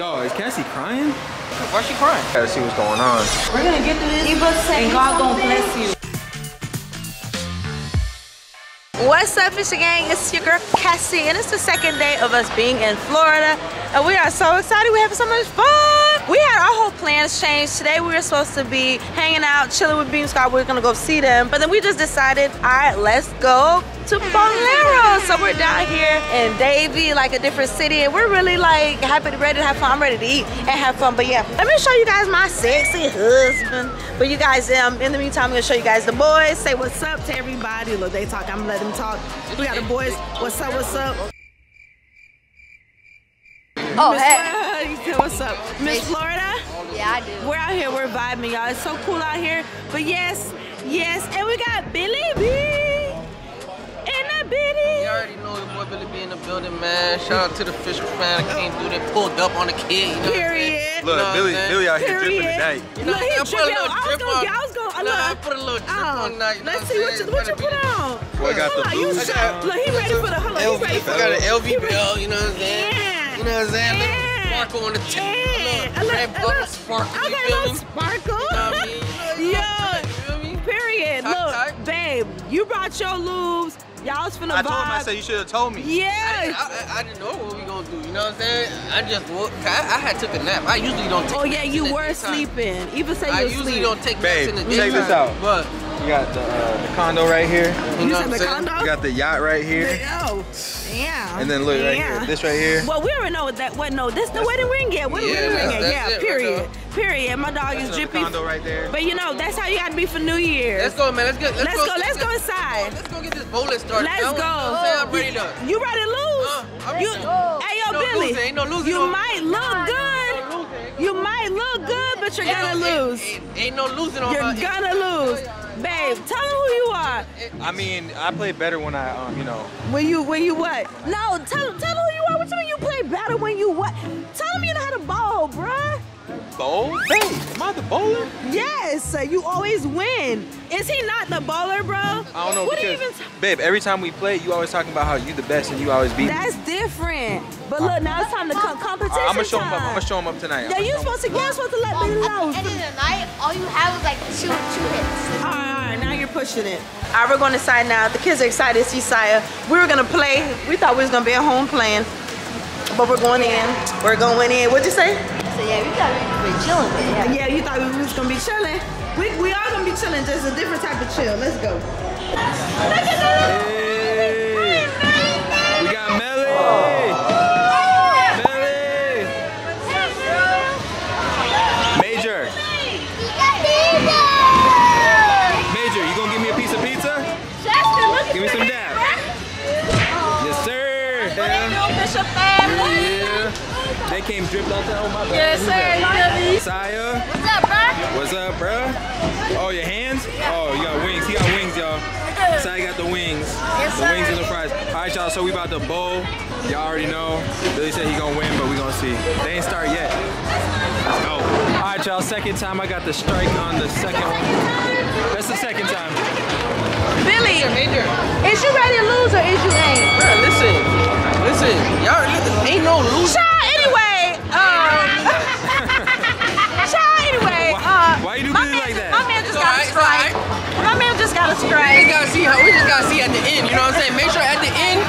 Yo, is Cassy crying? Why's she crying? Gotta see what's going on. We're gonna get through this and God gonna bless you. What's up, Fisher Gang? It's your girl Cassy, and it's the second day of us being in Florida, and we are so excited. We're having so much fun. We had our whole plans changed. Today we were supposed to be hanging out, chilling with Beam Squad. We are gonna go see them, but then we just decided, all right, let's go to Bowlero. So we're down here in Davie, like a different city, and we're really like happy, ready to have fun. I'm ready to eat and have fun. But yeah, let me show you guys my sexy husband. But you guys, um, in the meantime, I'm gonna show you guys the boys. Say what's up to everybody. Look, they talk. I'm gonna let them talk. We got the boys. What's up? What's up? Oh, Miss hey. Florida, what's up? Miss Florida? Yeah, I do. We're out here, we're vibing, y'all. It's so cool out here. But yes, yes, and we got Billy B. And the Billy. You already know your boy Billy B in the building, man. Shout out to the Fisher fan that came through there, pulled up on the kid. You know what I'm? Period. Look, You know what Billy, I'm? Billy out here dripping tonight. You know Look, he I'm saying? Put a dripping. little I was drip gonna on. I was gonna- No, I put a little drip Oh, on tonight. You know let's see what you, what you put on. Boy, got Hold the on, you boots. Look, he ready for the, hold on, he LV, ready I for got the, an LV he belt, you know what I'm saying? Yeah. You know what I'm saying? A little Yeah. sparkle on the tip. Yeah, A a little little- red a little- sparkle. I got a little sparkle. You know what I mean? Yo. You feel me? Period. Tight, Look, tight. babe, you brought your lubes. Y'all was finna I vibe. told him, I said, you should have told me. I, yeah. I, I, I didn't know what we gonna do. You know what I'm saying? I just woke. I, I had took a nap. I usually don't take. Oh yeah, you were sleeping. Even say I you were usually sleeping. don't take Babe, naps in the check this out. But You got the, uh, the condo right here. you You know said the saying? condo? You got the yacht right here. Oh, yeah. And then look right Yeah. here. This right here. Well, we already know what that. What? No, this the wedding ring yet. Where the Yeah, wedding ring that's- at? that's Yeah. it right Period. period. My dog That's is another drippy. condo right there. But you know, that's how you gotta be for New Year's. Let's go, man. Let's get. Let's, Let's go, let's go inside. Let's go get this bowling started. Let's go. You know I'm saying? Ready to. You ready to lose? Uh, I'm you, ready hey yo, No Billy. losing, ain't no losing you on- might look good. You might look good, but you're gonna no- lose. Ain't, ain't, ain't no losing on You're my. gonna lose, babe. Tell them who you are. I mean, I play better when I, um, you know. When you when you what? No, tell tell them who you are. What you mean you play better when you what? Tell them you know how to ball, bruh. Bowl? Babe, am I the bowler? Yes, you always win. Is he not the bowler, bro? I don't know What do you because, even? babe, every time we play, you always talking about how you the best and you always beat me. That's different. But look, now it's time to co- competition I'm gonna show him up. I'm gonna show him up tonight. Yeah, you supposed to, you're supposed to let me At know. the end of the night, all you have is like two two hits. All right, all right, now you're pushing it. All right, we're going to side now. The kids are excited to see Siah. We were going to play. We thought we was going to be at home playing. But we're going in. We're going in. What'd you say? So yeah, we got we were chilling, but yeah. Yeah, you thought we was going to be chilling. We, we are going to be chilling, just a different type of chill. Let's go. Yes, sir. Siah. What's up, bro? What's up, bro? Oh, your hands? Oh, you got wings. He got wings, y'all. Sai got the wings. Yes, the sir. wings and the fries. All right, y'all. So we about to bowl. Y'all already know. Billy said he gonna win, but we gonna see. They ain't start yet. Let's go. All right, y'all. Second time I got the strike on the second one. That's the second time. Billy, Major. is you ready to lose or is you ain't? Bro, listen. Listen. Y'all ain't no losing. Child, anyway. Um, child, anyway. Uh, Why you do my man like just- that? My man just It's got a alright, it's strike. My man just got a strike. We just gotta see how we just gotta see at the end. You know what I'm saying? Make sure at the end,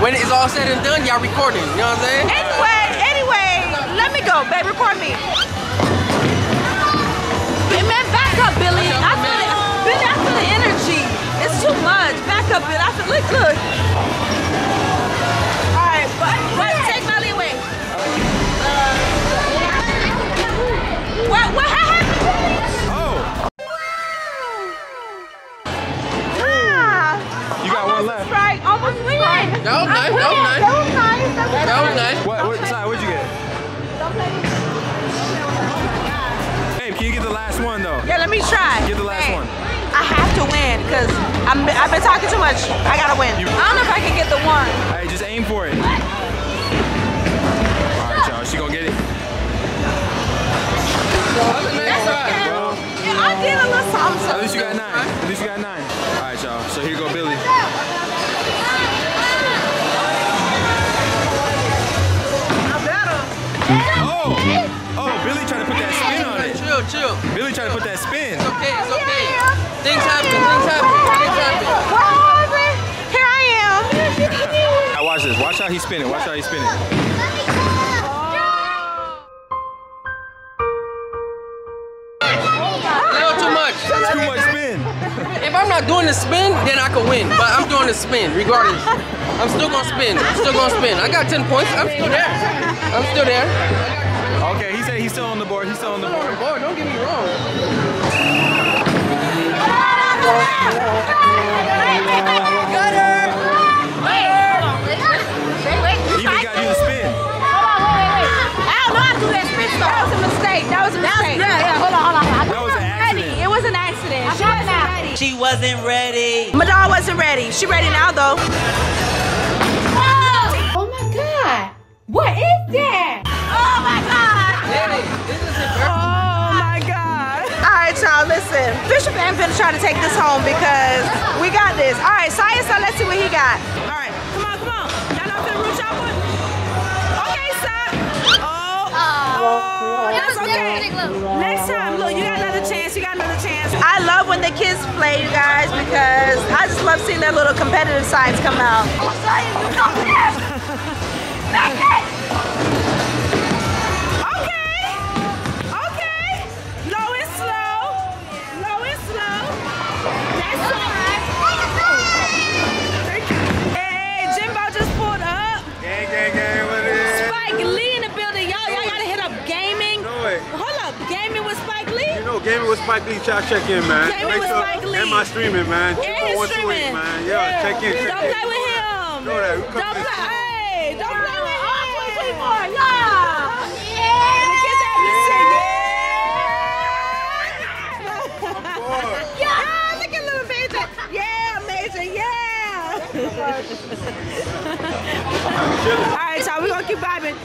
when it's all said and done, y'all recording. You know what I'm saying? Anyway, anyway, let me go, babe. Record me. Man, back up, Billy. I feel it. Billy, I feel the energy. It's too much. Back up, Billy. I feel, look, look. What, what happened? Oh, Ah, you got one left. Strike, almost strike. That was nice. That was nice. That was nice. That was That was nice. What? What? Sai, what'd you get? Babe, can you get the last one though? Yeah, let me try. Get the last Hey, one. I have to win because I've been talking too much. I gotta win. You- I don't know if I can get the one. Hey, just aim for it. All right, y'all. She gonna get it. At least you got nine. At least you got nine. All right, y'all. So here go Billy. I better. Oh! Oh, oh, Billy tried to put that spin on it. Chill, chill. Billy tried to put that spin. It's okay, it's okay. Things happen, things happen, things happen. Here I am. Now watch this. Watch how he's spinning. Watch how he's spinning. I'm not doing the spin, then I can win. But I'm doing the spin regardless. I'm still gonna spin. I'm still gonna spin. I got 10 points. I'm still there. I'm still there. Okay, he said he's still on the board. He's still on the board. Boy, don't get me wrong. He She wasn't ready. My Madonna wasn't ready. She ready now though. Oh my god. What is that? Oh my god. Hey, this is embarrassing. Oh my god. All right, y'all, listen. Bishop ain't finna try to take this home because we got this. All right, Siah, so let's see what he got. All right, come on, come on. Y'all not finna root y'all one? Okay, Sap. Oh. oh, oh, that's okay. Next time, look, you got another chance. You got another chance. I love when the kids play, you guys, because I just love seeing their little competitive sides come out. Okay. Spike Lee, y'all check in, man. Gaming with Spike Lee. And my streaming, man. And his 20128, streaming. man. Yeah, check in, check Don't in. play with him. Know that. We come Don't play. Hey, don't play with him. Yeah. The kids have you bored. singing. Yeah, look at little Major. Yeah, Major, yeah. All right, y'all, we're gonna keep vibing.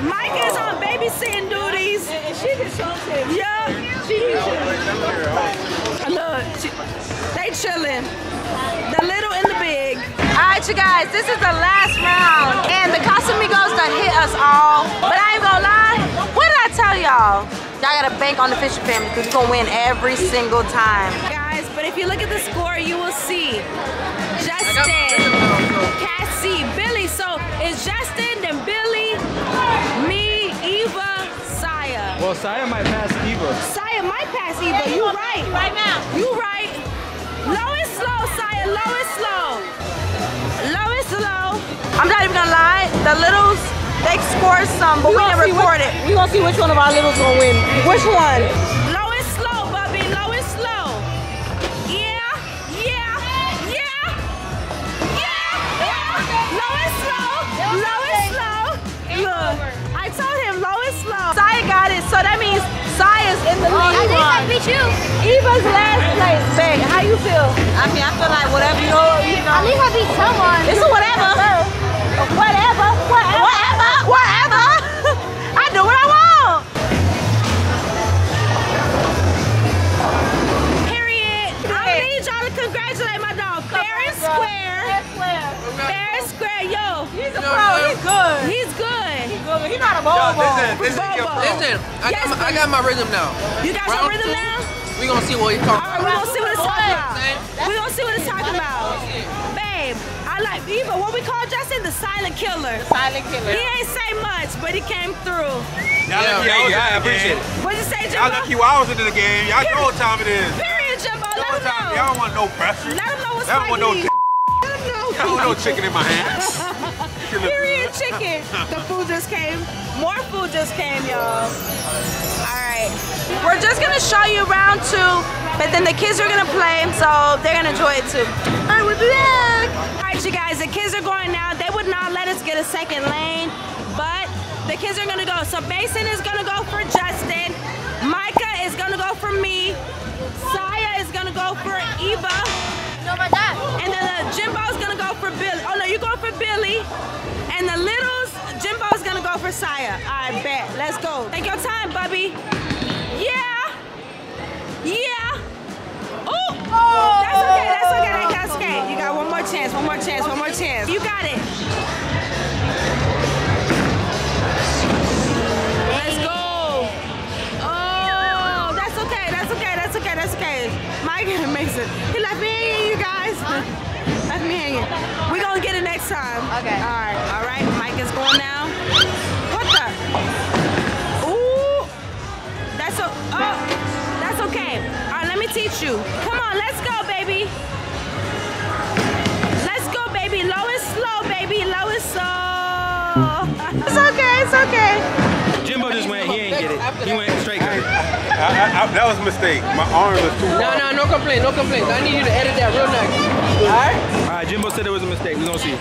Mike is on babysitting duties. And she just shows him. Yeah, she Look, she, they chilling. The little and the big. All right, you guys, this is the last round. And the Casamigos done hit us all. But I ain't gonna lie, what did I tell y'all? Y'all gotta bank on the Fisher family because we're gonna win every single time. Guys, but if you look at the score, you will see I got my Justin, rhythm now, so. Cassy, Billy. So it's Justin, then Billy, Well, Siah might pass Eva. Siah might pass Eva. You right. Right now. You right. Low and slow, Siah. Low and slow. Low and slow. I'm not even gonna lie. The littles, they scored some, but we, didn't record it. We gonna see which one of our littles gonna win. Which one? In the I beat you. Eva's last place. Babe, how you feel? I mean, I feel like whatever you know, you know. At least I beat someone. It's a whatever. Whatever. Whatever. Whatever. Listen, Bobo. yo, Listen, I, Yes, got my, I got my rhythm now. You got your rhythm two, now? We gonna see what he's talking All right, we're gonna see what it's talking about. We're gonna see what it's talking about. Babe, I like Eva. What we call Justin the silent killer. Silent killer. He ain't say much, but he came through. Y'all Yeah, lucky I thank. I appreciate it. What'd you say, Y'all Jimbo? lucky I was into the game. Y'all know what time it is. Period, Jimbo. Y'all Let him know. Y'all don't want no pressure. Let him know what's Y'all want no Spike d- Lee. Let him know. Y'all don't want no chicken in my hands. Chicken. The food just came. More food just came, y'all. All right. We're just gonna show you round two, but then the kids are gonna play, so they're gonna enjoy it too. All right, we'll be back. All right, you guys, the kids are going now. They would not let us get a second lane, but the kids are gonna go. So Mason is gonna go for Justin. Micah is gonna go for me. Siah is gonna go for Eva. And then uh, Jimbo's gonna go for Billy. Oh no, you go for Billy. And the littles, Jimbo's gonna go for Siah. I bet. Let's go. Take your time, Bubby. You. Come on, let's go, baby. Let's go, baby. Low and slow, baby. Low and slow. it's okay, it's okay. Jimbo just went, he ain't get it. He went straight. I, I, I, that was a mistake. My arm was too No, wide. no, no complaint, no complaint. I need you to edit that real nice. Alright? All right, Jimbo said it was a mistake. We gonna see.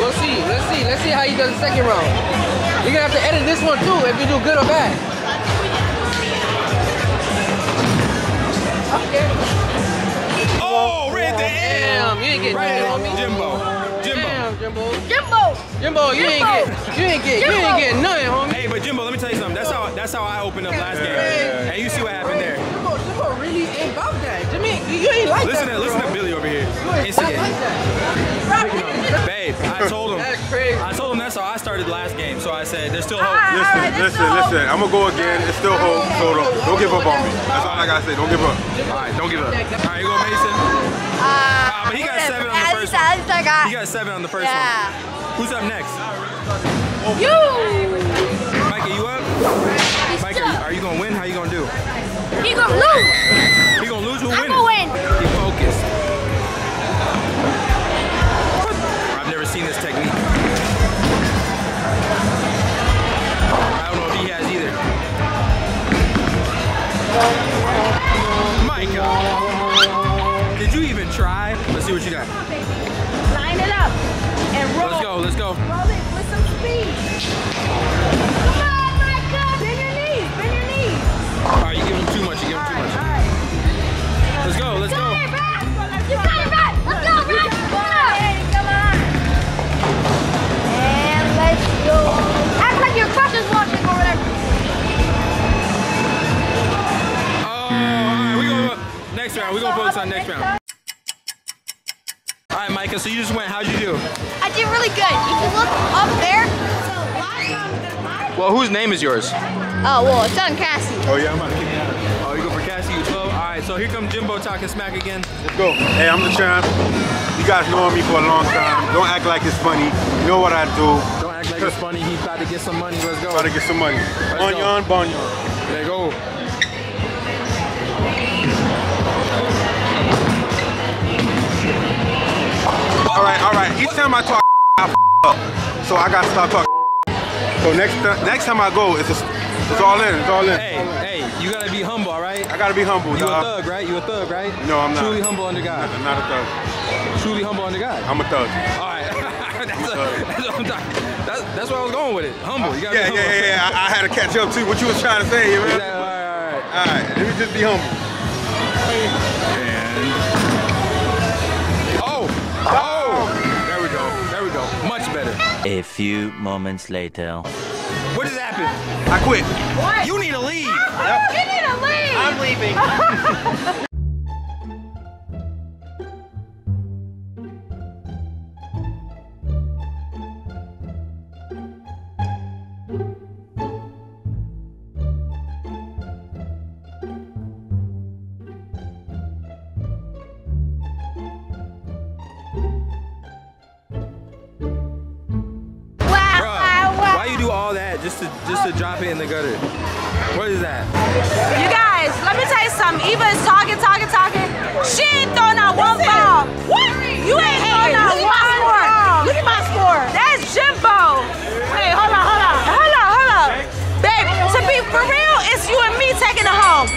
We'll see. Let's see. Let's see how he does the second round. You're gonna have to edit this one too if you do good or bad. Oh, right at the end. Damn, you ain't getting Right nothing at on me. Jimbo. Jimbo. Damn, Jimbo. Jimbo. Jimbo, you ain't get, you ain't get, you ain't getting nothing, homie. Hey, but Jimbo, let me tell you something. That's how that's how I opened up last game. And you see what happened there. Jimbo, Jimbo really ain't about that. Jimmy, you ain't like Listen that. to listen to bro. Billy over here. You ain't not Instigating. like that. Babe, I told him. Game. So there's still hope. Listen, alright, let's listen, go. listen. I'm gonna go again. It's still hope, so don't, don't give up on me. That's all I gotta say. Don't give up. All right, don't give up. All right, you go, Mason. Ah, but he got seven on the first one. At least I got. He got seven on the first Yeah. one. Who's up next? Oh. You. Micah, you up? Micah, are you gonna win? How you gonna do? You gonna lose. Let's go. Roll it with some speed. Come on, Micah. Bend your knees. Bend your knees. All right, you give him too much. You give him too All much. right. Let's go. Let's go. You got it right. Let's go, right? Come on. Come on. And let's go. Act like your crush is watching or whatever. Oh, all right. We go next round. We gonna focus on next round. All right, Micah. So you just went. How'd you do? I did really good. If you look up there. Well, whose name is yours? Oh, well, it's on Cassy. Oh yeah, I'm about to kick it out. Oh, you go for Cassy, you 12? All right, so here comes Jimbo talking smack again. Let's go. Hey, I'm the champ. You guys know me for a long time. Don't act like it's funny. You know what I do. Don't act like it's funny. He's about to get some money. Let's go. Try to get some money. go. Bonyon, bonyon. There you go. All right, all right. Each time I talk, I f- up. So I gotta stop talking. So next time, next time I go, it's it's all in. It's all in. Hey, hey, you gotta be humble, all right? I gotta be humble. You a thug, right? You a thug, right? No, I'm not. Truly humble under God. I'm not a thug. Truly humble under God. I'm a thug. All right. that's, a, that's, what I'm talking. That's, that's where I was going with it. Humble. You gotta Yeah, be yeah, humble. yeah, yeah. I, I had to catch up too. what you was trying to say, you Yeah, man. all right, all right. All right, let me just be humble. A few moments later. What just happened? I quit. What? You need to leave. You need to leave. I'm leaving. to just to drop it in the gutter? What is that? You guys, let me tell you something. Eva is talking, talking, talking. She ain't throwing out one ball. What? You ain't throwing out look at my one score. ball. Look at my score. That's Jimbo. Hey, hold on, hold on, hold on, hold on. Babe, to be for real, it's you and me taking it home.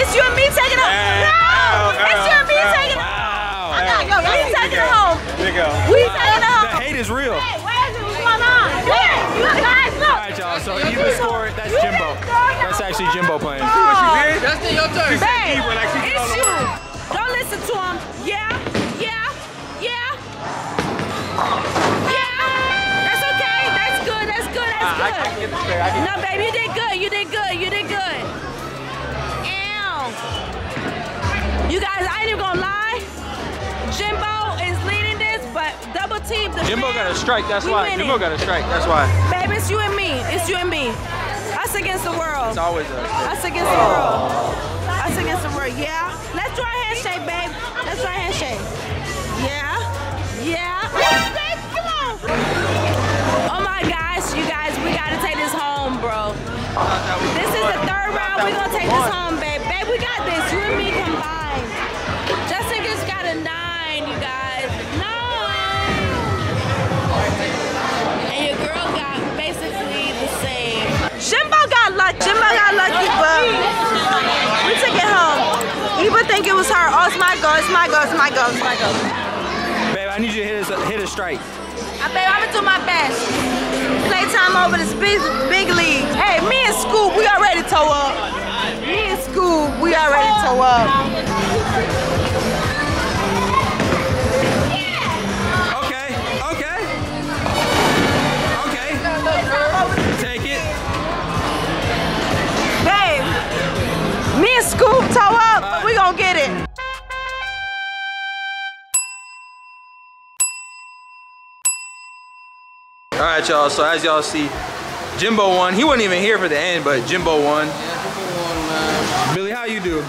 It's you and me taking it home. No, it's you Jimbo playing. What she did? Justin, your turn. Babe, Eva like she it's you. work. Don't listen to him. Yeah, yeah, yeah. Yeah. That's okay. That's good. That's good. That's good. get this straight. I can No, baby, you did good. You did good. You did good. Ow. You guys, I ain't even gonna lie. Jimbo is leading this, but double team. The Jimbo fam, got a strike. That's we why. winning. Jimbo got a strike. That's why. Baby, it's you and me. It's you and me. Us against the world. It's always us. Us against the world. Us against the world. Yeah. Let's do our handshake, babe. Let's do our handshake. Yeah. Yeah. Babe, come on. Oh my gosh, you guys, we gotta take this home, bro. This is the third round. We're gonna take this home, babe. Babe, we got this. You and me combined. Lucky. Jimbo got lucky, but we took it home. Eva think it was her. Oh, it's my girl. It's my girl. It's my girl. It's my girl. Babe, I need you to hit a, hit a strike. Uh, I babe, I'm gonna do my best. Playtime over this big, big league. Hey, me and Scoop, we already toe up. Me and Scoop, we already toe up. Me and Scoop toe up, but we gonna get it. All right, y'all. So as y'all see, Jimbo won. He wasn't even here for the end, but Jimbo won. Billy, how you do?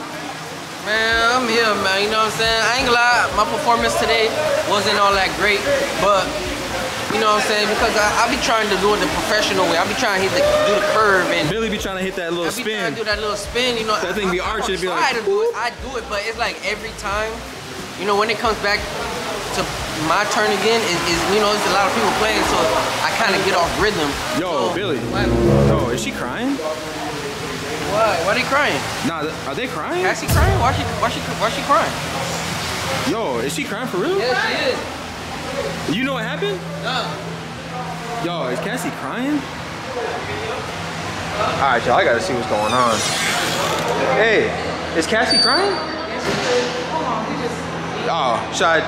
Man, I'm here, man. You know what I'm saying? I ain't gonna lie, my performance today wasn't all that great, but you know what I'm saying? Because I, I be trying to do it the professional way. I be trying to hit the, do the curve and Billy be trying to hit that little I be trying spin. to do that little spin, you know. That thing be I, arching, I, be like, to do it. I do it, but it's like every time, you know, when it comes back to my turn again, is, is you know, there's a lot of people playing, so I kind of get off rhythm. Yo, So- Billy. What? Yo, is she crying? Why? Why they crying? Nah, are they crying? Cassy crying? Why she? Why she? Why she crying? Yo, is she crying for real? Yeah, she is. You know what happened? No. Yo, is Cassy crying? All right, y'all, I gotta see what's going on. Hey, is Cassy crying? Oh, should I?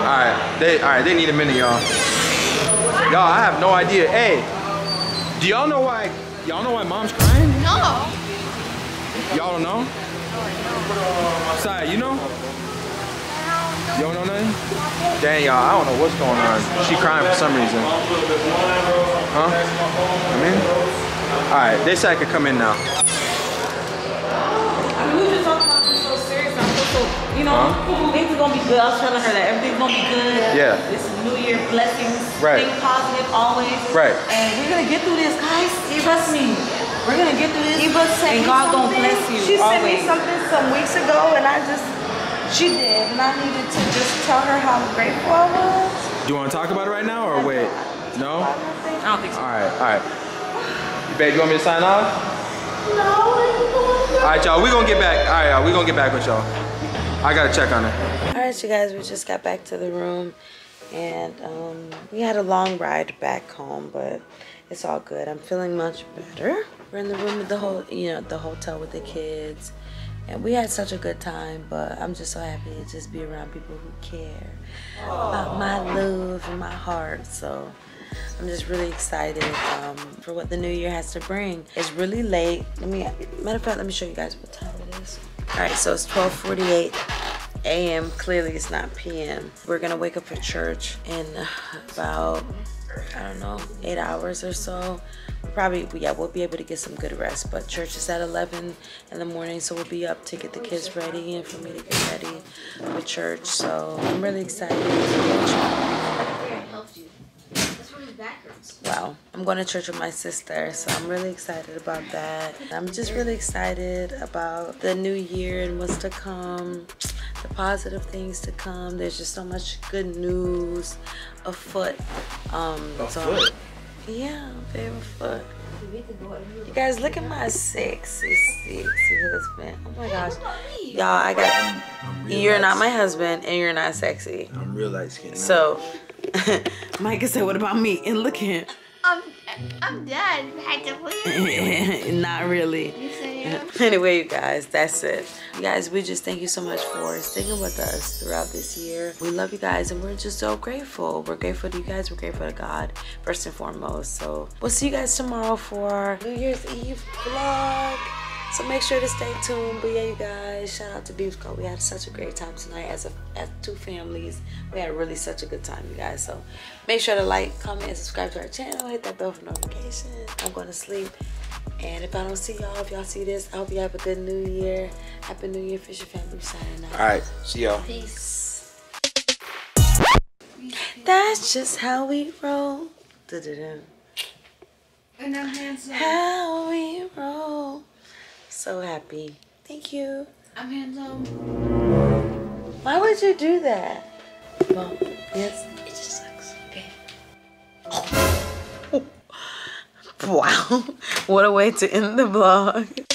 All right, they, all right, they need a minute, y'all. Y'all, I have no idea. Hey, do y'all know why? Y'all know why mom's crying? No. Y'all don't know? Sai, you know? You don't know nothing? Dang, y'all, I don't know what's going on. She crying for some reason. Huh? Come in? All right, they said I could come in now. We were just talking about this so serious. I'm so, so, you know, things are gonna be good. I was telling her that everything's gonna be good. Yeah. This is New Year blessings. Right. Think positive always. Right. And we're gonna get through this, guys. Trust me. We're gonna get through this. Eva sent and me God gonna bless you She sent me something some weeks ago, and I just, she did, and I needed to just tell her how grateful I was. Do you want to talk about it right now or wait? No? I don't think so. All right, all right. Babe, you want me to sign off? No. All right, y'all, we're gonna get back. All right, y'all, we're gonna get back with y'all. I gotta check on her. All right, you guys, we just got back to the room, and um, we had a long ride back home, but it's all good. I'm feeling much better. We're in the room with the whole, you know, the hotel with the kids, and we had such a good time. But I'm just so happy to just be around people who care about my love and my heart. So. I'm just really excited um, for what the new year has to bring. It's really late. Let me, matter of fact, let me show you guys what time it is. All right, so it's 12:48 a.m. Clearly, it's not p.m. We're gonna wake up for church in about I don't know eight hours or so. Probably yeah, we'll be able to get some good rest. But church is at 11 in the morning, so we'll be up to get the kids ready and for me to get ready for church. So I'm really excited. helped you. This one is backwards. Wow. I'm going to church with my sister, so I'm really excited about that. I'm just really excited about the new year and what's to come, the positive things to come. There's just so much good news afoot. Um, so, Yeah, foot. You guys, look at my sexy, sexy husband. Oh my gosh. Y'all, I got. You're not my husband, and you're not sexy. I'm real light skinned. So, Micah said, What about me? And look at I'm, I'm done. Had to leave. Not really. You say yeah. Anyway, you guys, that's it. You guys, we just thank you so much for sticking with us throughout this year. We love you guys and we're just so grateful. We're grateful to you guys. We're grateful to God, first and foremost. So we'll see you guys tomorrow for our New Year's Eve vlog. So make sure to stay tuned. But yeah, you guys, shout out to Beam Squad. We had such a great time tonight as a as two families. We had really such a good time, you guys. So make sure to like, comment, and subscribe to our channel. Hit that bell for notifications. I'm going to sleep. And if I don't see y'all, if y'all see this, I hope you have a good new year. Happy New Year, Fisher family. Signing out. All right, see y'all. Peace. That's just how we roll. Du-du-du. And I'm handsome. How we roll. So happy. Thank you. I'm handsome. Why would you do that? well, Yes. it just sucks. Okay. Wow. What a way to end the vlog.